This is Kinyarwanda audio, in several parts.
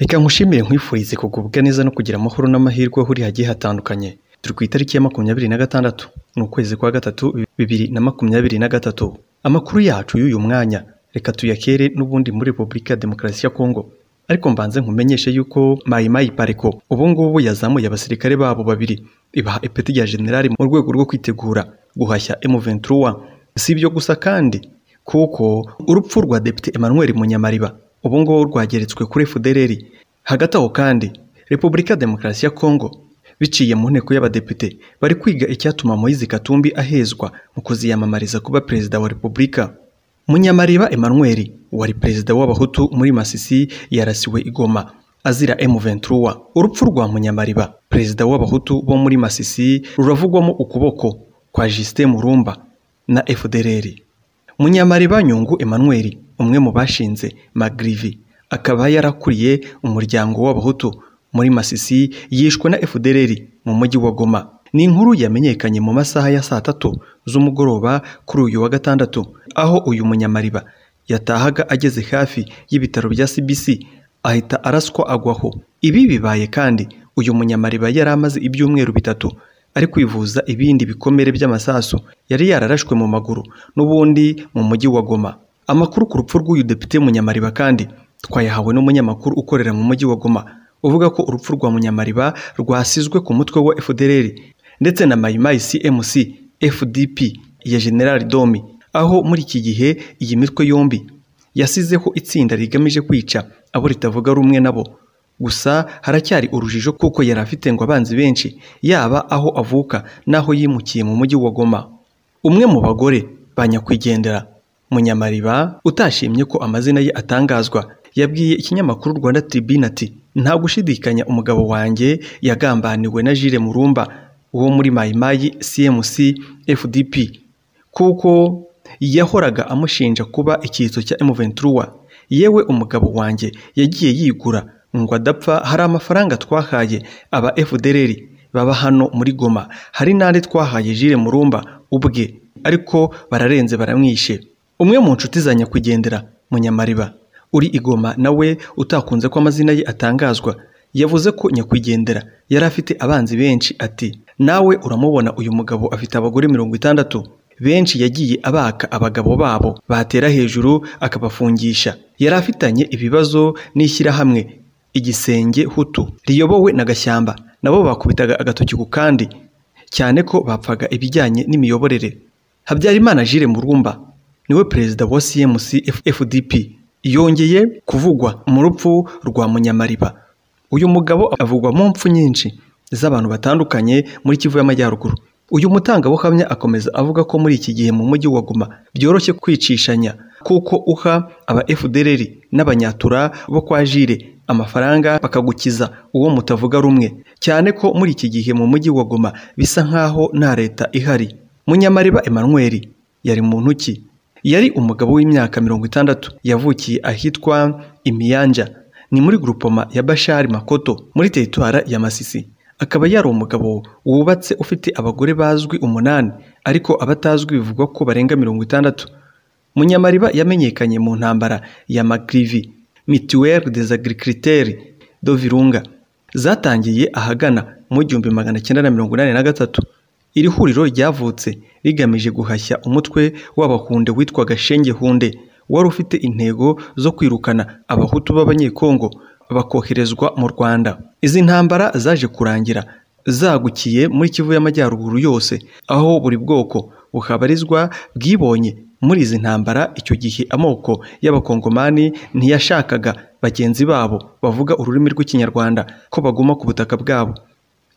reka nkushimire nkwifurize kugubwa neza no kugira amahoro n'amahirwe aho uri hagiye hatandukanye. Turi ku itariki ya makumyabiri na gatandatu ni ukwezi kwa gatatu bibiri na makumyabiri na gatatu. Amakuru yacu y'uyu mwanya reka tuyakere n'ubundi muri repubulika ya demokarasi ya kongo ariko mbanze nkumenyeshe yuko mayimayi pareko ubu ngubu yazamuye abasirikare babo babiri. Ibaha ipeti rya generali mu rwego rwo kwitegura guhashya M23. Si ibyo gusa kandi kuko urupfu rwa depite Emmanuel Munyamariba ubu ngubu rwageretswe kuri FDLR hagati aho kandi repubulika ya demokarasi ya kongo biciye mu nteko y'abadepite bari kwiga icyatuma Moise Katumbi ahezwa mu kuziyamamariza kuba perezida wa repubulika. Munyamariba Emmanuel wari perezida w'abahutu muri Masisi yarasiwe igoma. Azira M23 urupfu rwa Munyamariba perezida w'abahutu bo muri Masisi ruravugwamo ukuboko kwa Justin Murumba na FDLR Munyamariba Nyungu Emmanuel umwe mu bashinze Magrivi akaba yarakuriye umuryango w'abahutu muri Masisi yishwe na FDLR mu mujyi wa Goma. Ni inkuru yamenyekanye mu masaha ya saa tatu z'umugoroba kuri uyu wa gatandatu aho uyu munyamariba yatahaga ageze hafi y'ibitaro bya CBC ahita araswa agwaho ibi bibaye kandi uyu munyamariba yari amaze ibyumweru bitatu ari kwivuza ibindi bikomere by'amasasu yari yararashwe mu maguru n'ubundi mu mujyi wa Goma. Amakuru ku rupfu rw'uyu depite munyamariba kandi twayahawe n'umunyamakuru ukorera mu mujyi wa Goma. Uvuga ko urupfu rwa munyamariba rwasizwe ku mutwe wa FDLR ndetse na Mayimayi CMC FDP ya General Domi. Aho muri iki gihe iyi mitwe yombi yasizeho itsinda rigamije kwica abo ritavuga rumwe nabo. Gusa haracyari urujijo kuko yari afite ngo abanzi benshi yaba aho avuka n'aho yimukiye mu mujyi wa Goma. Umwe mu bagore ba nyakwigendera munyamariba utashimye ko amazina ye atangazwa. Yabwiye ikinyamakuru Rwanda Tribune ati nta gushidikanya umugabo wanjye yagambaniwe na Jire Murumba wo muri Mayimayi CMC FDP kuko yahoraga amushinja kuba icyitso cya M23. Yewe umugabo wanjye yagiye yigura ngo adapfa hari amafaranga twahaye aba FDLR baba hano muri Goma. Hari n'andi twahaye Jire Murumba ubwe ariko bararenze baramwishe. Umwe mu nshuti za nyakwigendera munyamariba. Uri igoma nawe utakunze ko amazina ye atangazwa. Yavuze ko nyakwigendera yari afite abanzi benshi ati nawe uramubona uyu mugabo afite abagore mirongo itandatu. Benshi yagiye abaka abagabo babo batera hejuru akabafungisha. Yari afitanye ibibazo n'ishyirahamwe igisenge hutu. Riyobowe na gashyamba nabo bakubitaga agatoki ku kandi. Cyane ko bapfaga ibijyanye n'imiyoborere. Habyarimana jire murumba. Ni we perezida wa cmc fdp yongeye kuvugwa mu rupfu rwa munyamariba. Uyu mugabo avugwa mu mpfu nyinshi z'abantu batandukanye muri kivu y'amajyaruguru. Uyu mutangabuhamya akomeza avuga ko muri iki gihe mu mujyi wa Goma byoroshye kwicishanya kuko uha aba FDLR n'abanyatura bo kwa Jire amafaranga bakagukiza uwo mutavuga rumwe. Cyane ko muri iki gihe mu mujyi wa Goma bisa nkaho nta leta ihari. Munyamariba Emmanuel yari muntu ki yari umugabo w'imyaka mirongo itandatu. Yavukiye ahitwa Imiyanja ni muri grupoma ya Bashari Makoto muri teritwara ya Masisi. Akaba yari umugabo wubatse ufite abagore bazwi umunani ariko abatazwi bivugwa ko barenga mirongo itandatu. Munyamariba yamenyekanye mu ntambara ya magrivi mituelle des agriculteurs do virunga. Zatangiye ahagana mu gihumbi magana cyenda na mirongo inani na gatatu. Iri huriro ryavutse rigamije guhashya umutwe w'abahunde witwaga shenge hunde. Wari ufite intego zo kwirukana abahutu b'abanyekongo bakoherezwa mu Rwanda. Izi ntambara zaje kurangira zagukiye muri Kivu y'Amajyaruguru yose aho buri bwoko buhabarizwa bwibonye muri izi ntambara. Icyo gihe amoko y'abakongomani ntiyashakaga bagenzi babo bavuga ururimi rw'ikinyarwanda ko baguma ku butaka bwabo.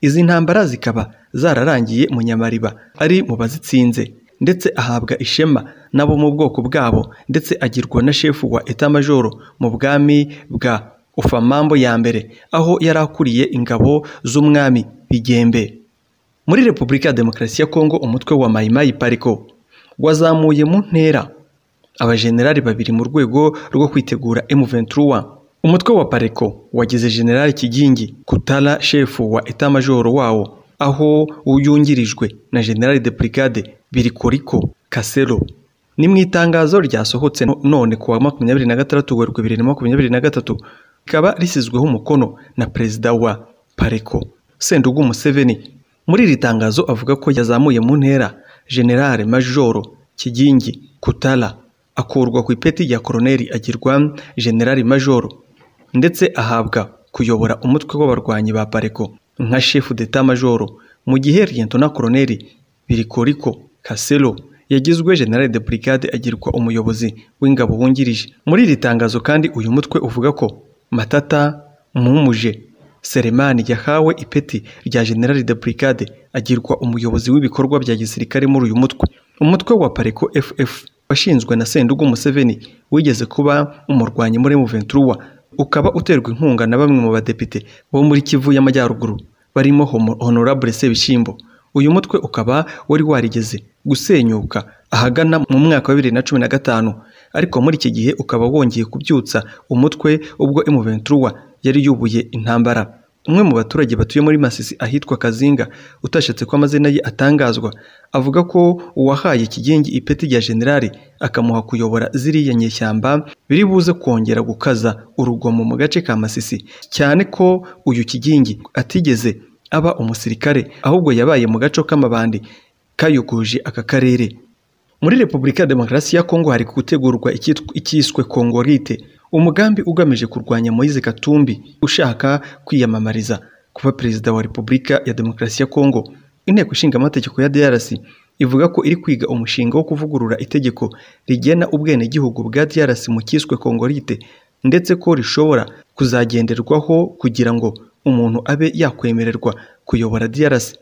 Izi ntambara zikaba zararangiye munyamariba ari mu bazitsinze. Ndetse ahabwa ishema nabo mu bwoko bwabo ndetse agirwa na shefu wa etamajoro mu bwami bwa ufamambo ya mbere aho yari akuriye ingabo z'umwami bigembe. Muri repubulika ya demokarasi ya kongo umutwe wa mayimayi pariko wazamuye mu ntera. Abajenerali babiri mu rwego rwo kwitegura M23 umutwe wa pareko wagize generali kigingi kutara shefu wa etamajoro wawo aho uyungirijwe na generali de brigade birikoriko kasero. Ni mu itangazo ryasohotse none kuwa makumyabiri na gatandatu werurwe bibiri na makumyabiri na gatatu rikaba risizweho umukono na perezida wa pareko sendugu museveni muri iri tangazo avuga ko yazamuye mu ntera generale majoro kigingi kutara akurwa ku ipeti rya koroneri agirwa generale majoro ndetse ahabwa kuyobora umutwe w'abarwanyi ba pareko nka shefu d'etat majoro mu gihe liyetona koroneri birikoriko kasero yagizwe generale de brigade agirwa umuyobozi w'ingabo wungirije. Muri iri tangazo kandi uyu mutwe uvuga ko matata mumuje seremani yahawe ipeti rya generale de brigade agirwa umuyobozi w'ibikorwa bya gisirikare muri uyu mutwe. Umutwe wa pareko ff washinzwe na sendugu museveni wigeze kuba umurwanyi muri muventuruwa ukaba uterwa inkunga na bamwe mu badepite bo muri kivu y'amajyaruguru barimo honorable sebishimbo. Uyu mutwe ukaba wari warigeze gusenyuka ahagana mu mwaka wa bibiri na cumi na gatanu ariko muri iki gihe ukaba wongeye kubyutsa umutwe ubwo M23 yari yubuye intambara. Umwe mu baturage batuye muri Masisi ahitwa Kazinga utashatse ko amazina ye atangazwa avuga ko uwahaye kigingi ipeti rya generali akamuha kuyobora ziriya nyeshyamba biri buze kongera gukaza urugomo mu gace ka Masisi. Cyane ko uyu kigingi atigeze aba umusirikare ahubwo yabaye mu gaco k'amabandi kayoguje aka karere. Muri repubulika ya demokarasi ya kongo hari gutegurwa icyiswe kongorite. Umugambi ugamije kurwanya moise katumbi ushaka kwiyamamariza kuba perezida wa repubulika ya demokarasi ya kongo inteko ishinga amategeko ya drc ivuga ko iri kwiga umushinga wo kuvugurura itegeko rigena ubwenegihugu bwa drc mu cyiswe kongorite ndetse ko rishobora kuzagenderwaho kugira ngo umuntu abe yakwemererwa kuyobora DRC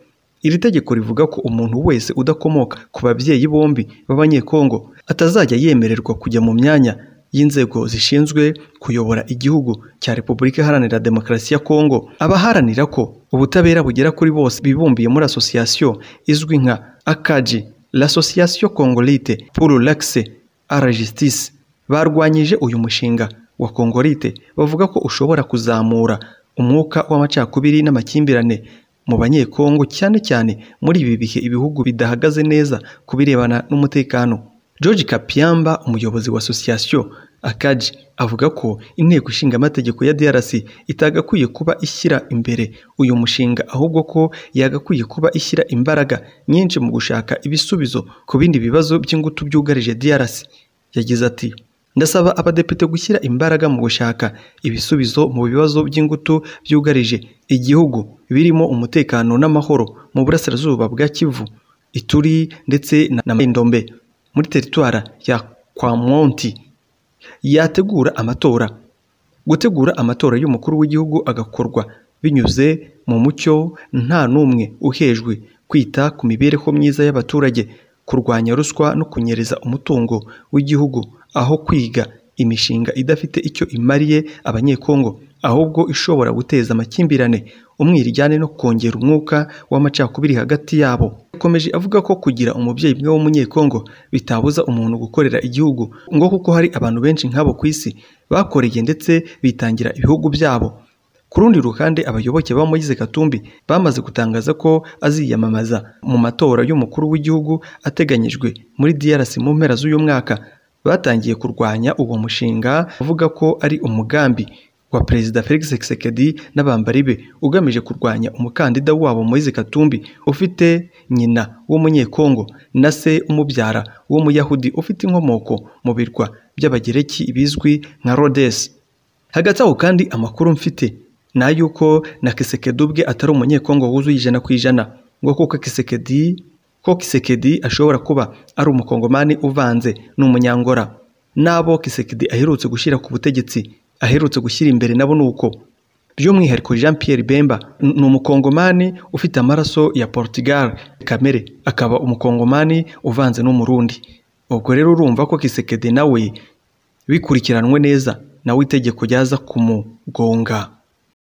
iri tegeko rivuga ko umuntu wese udakomoka ku babyeyi bombi b'abanyekongo atazajya yemererwa kujya mu myanya y'inzego zishinzwe kuyobora igihugu cya Repubulika Iharanira Demokarasi ya Kongo abaharanira ko ubutabera bugera kuri bose bibumbiye muri association izwi nka AKAJI l'Association Congolite pour l'accès à la justice. Barwanyije uyu mushinga wa Congolite bavuga ko ushobora kuzamura umwuka w'amacakubiri n'amakimbirane mu banyekongo cyane cyane muri ibi bihe ibihugu bidahagaze neza ku birebana n'umutekano. George kapiamba umuyobozi wa association akaji avuga ko inteko ishinga amategeko ya drc itagakwiye kuba ishyira imbere uyu mushinga ahubwo ko yagakwiye kuba ishyira imbaraga nyinshi mu gushaka ibisubizo ku bindi bibazo by'ingutu byugarije drc yagize ati ndasaba abadepite gushyira imbaraga mu gushaka ibisubizo mu bibazo by'ingutu byugarije igihugu birimo umutekano n'amahoro mu burasirazuba bwa kivu ituri ndetse na ndombe. Muri teritwara ya kwamonti yategura amatora. Gutegura amatora y'umukuru w'igihugu agakorwa binyuze mu mucyo nta n'umwe uhejwe kwita ku mibereho myiza y'abaturage kurwanya ruswa no kunyereza umutungo w'igihugu aho kwiga imishinga idafite icyo imariye abanyekongo ahubwo ishobora guteza amakimbirane. Umwiryane no kongera umwuka w'amacakubiri hagati yabo. Yakomeje avuga ko kugira umubyeyi umwe w'umunyekongo bitabuza umuntu gukorera igihugu ngo kuko hari abantu benshi nk'abo ku isi bakoreye ndetse bitangira ibihugu byabo. Ku rundi ruhande abayoboke ba Moise Katumbi bamaze gutangaza ko aziyamamaza. Mu matora y'umukuru w'igihugu ateganyijwe muri DRC mu mpera z'uyu mwaka batangiye kurwanya uwo mushinga uvuga ko ari umugambi wa perezida Felix Tshisekedi n'abambari be ugamije kurwanya umukandida wabo Moise Katumbi ufite nyina w'umunyekongo na se umubyara w'umuyahudi ufite inkomoko mu birwa by'abagereki bizwi nka Rhodes. Hagati aho kandi amakuru mfite ni ay'uko na Kisekedi ubwe atari umunyekongo wuzuye ijana ku ijana. Ngo kuko Kisekedi ko Kisekedi ashobora kuba ari umukongomani uvanze n'umunyangora. N'abo Kisekedi aherutse gushyira ku butegetsi aherutse gushyira imbere nabo ni uko. By'umwihariko Jean Pierre Bemba ni umukongomani ufite amaraso ya Portugal. Kamere akaba umukongomani uvanze n'umurundi. Ubwo rero urumva ko Kisekedi nawe bikurikiranwe neza nawe itegeko ryaza kumugonga.